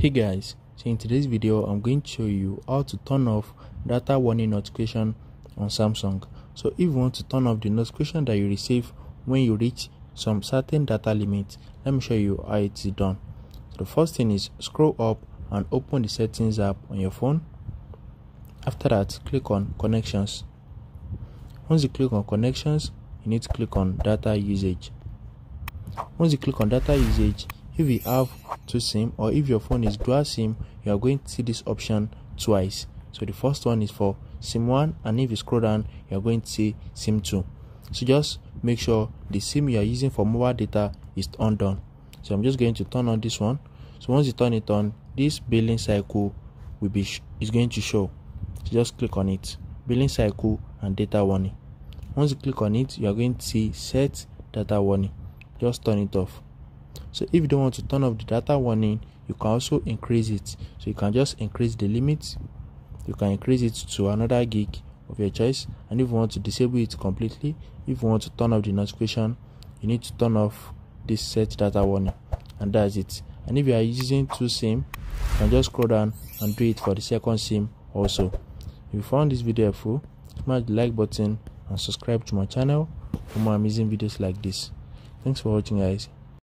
hey guys so in today's video i'm going to show you how to turn off data warning notification on samsung. So if you want to turn off the notification that you receive when you reach some certain data limit let me show you how it is done. So the first thing is scroll up and open the settings app on your phone. After that click on connections. Once you click on connections you need to click on data usage. Once you click on data usage if you have two sim or if your phone is dual sim you are going to see this option twice. So the first one is for sim 1 and if you scroll down you are going to see sim 2 so just make sure the sim you are using for mobile data is undone so i'm just going to turn on this one. So once you turn it on this billing cycle will be is going to show. So just click on it. Billing cycle and data warning. Once you click on it you are going to see set data warning. Just turn it off so if you don't want to turn off the data warning you can also increase it. So you can just increase the limit. You can increase it to another gig of your choice. And if you want to disable it completely if you want to turn off the notification you need to turn off this set data warning. And that's it. And if you are using two sim you can just scroll down and do it for the second sim also. If you found this video helpful smash the like button and subscribe to my channel for more amazing videos like this. Thanks for watching guys